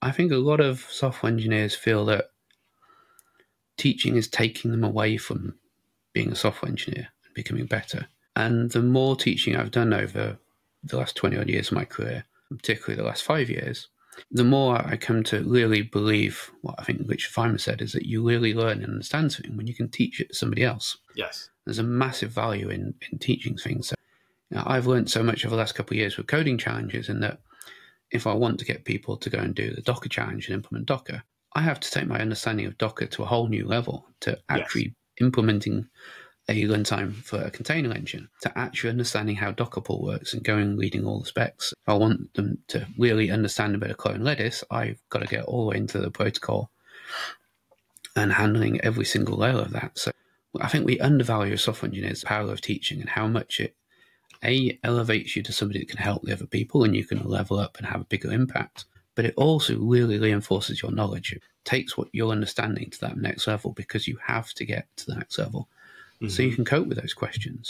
I think a lot of software engineers feel that teaching is taking them away from being a software engineer and becoming better. And the more teaching I've done over the last 20 odd years of my career, particularly the last five years, the more I come to really believe what I think Richard Feynman said is that you really learn and understand something when you can teach it to somebody else. Yes. There's a massive value in, in teaching things. So, you know, I've learned so much over the last couple of years with coding challenges in that if I want to get people to go and do the Docker challenge and implement Docker, I have to take my understanding of Docker to a whole new level to actually yes. implementing a runtime for a container engine to actually understanding how Docker pull works and going and reading all the specs. If I want them to really understand a bit of Clone Redis, I've got to get all the way into the protocol and handling every single layer of that. So I think we undervalue software engineers power of teaching and how much it a elevates you to somebody that can help the other people and you can level up and have a bigger impact. But it also really reinforces your knowledge. It takes what you're understanding to that next level because you have to get to the next level mm-hmm. so you can cope with those questions.